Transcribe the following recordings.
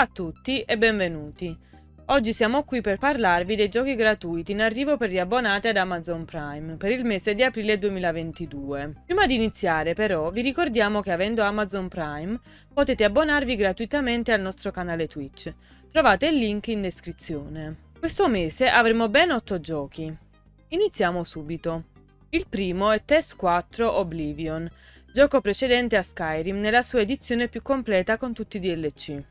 Ciao a tutti e benvenuti. Oggi siamo qui per parlarvi dei giochi gratuiti in arrivo per gli abbonati ad Amazon Prime per il mese di aprile 2022. Prima di iniziare però vi ricordiamo che avendo Amazon Prime potete abbonarvi gratuitamente al nostro canale Twitch. Trovate il link in descrizione. Questo mese avremo ben 8 giochi. Iniziamo subito. Il primo è Test 4 Oblivion, gioco precedente a Skyrim nella sua edizione più completa con tutti i DLC.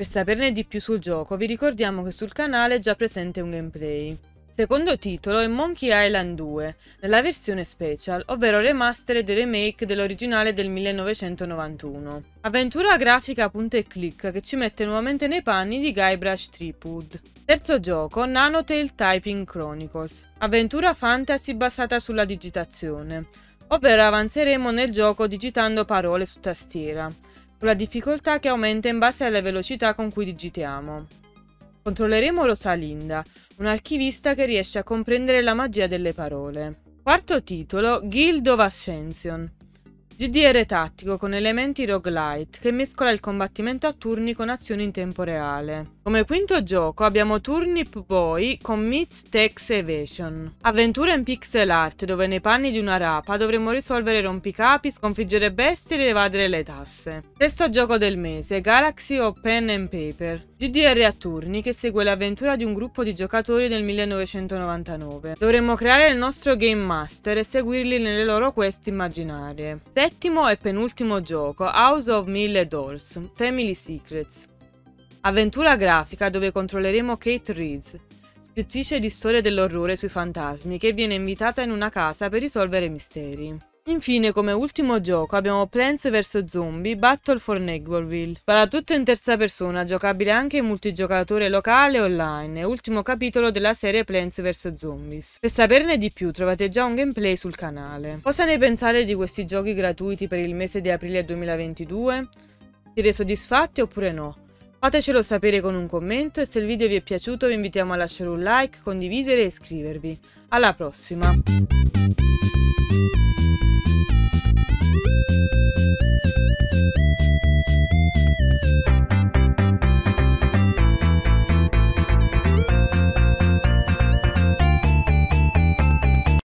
Per saperne di più sul gioco vi ricordiamo che sul canale è già presente un gameplay. Secondo titolo è Monkey Island 2, nella versione special, ovvero remastered e remake dell'originale del 1991. Avventura grafica punta e click che ci mette nuovamente nei panni di Guybrush Threepwood. Terzo gioco, Nanotale Typing Chronicles. Avventura fantasy basata sulla digitazione, ovvero avanzeremo nel gioco digitando parole su tastiera, la difficoltà che aumenta in base alla velocità con cui digitiamo. Controlleremo Rosalinda, un archivista che riesce a comprendere la magia delle parole. Quarto titolo, Guild of Ascension. GDR tattico con elementi roguelite che mescola il combattimento a turni con azioni in tempo reale. Come quinto gioco abbiamo Turnip Boy con Meets Tex Evasion. Avventura in pixel art dove nei panni di una rapa dovremo risolvere rompicapi, sconfiggere bestie ed evadere le tasse. Sesto gioco del mese, Galaxy of Pen and Paper. GDR a turni che segue l'avventura di un gruppo di giocatori del 1999. Dovremmo creare il nostro Game Master e seguirli nelle loro quest immaginarie. Settimo e penultimo gioco, House of Mille Doors, Family Secrets. Avventura grafica dove controlleremo Kate Reeves, scrittrice di storie dell'orrore sui fantasmi che viene invitata in una casa per risolvere misteri. Infine, come ultimo gioco, abbiamo Plants vs Zombie Battle for Neighborville. Farà tutto in terza persona, giocabile anche in multigiocatore locale e online, ultimo capitolo della serie Plants vs Zombies. Per saperne di più trovate già un gameplay sul canale. Cosa ne pensate di questi giochi gratuiti per il mese di aprile 2022? Siete soddisfatti oppure no? Fatecelo sapere con un commento e se il video vi è piaciuto vi invitiamo a lasciare un like, condividere e iscrivervi. Alla prossima!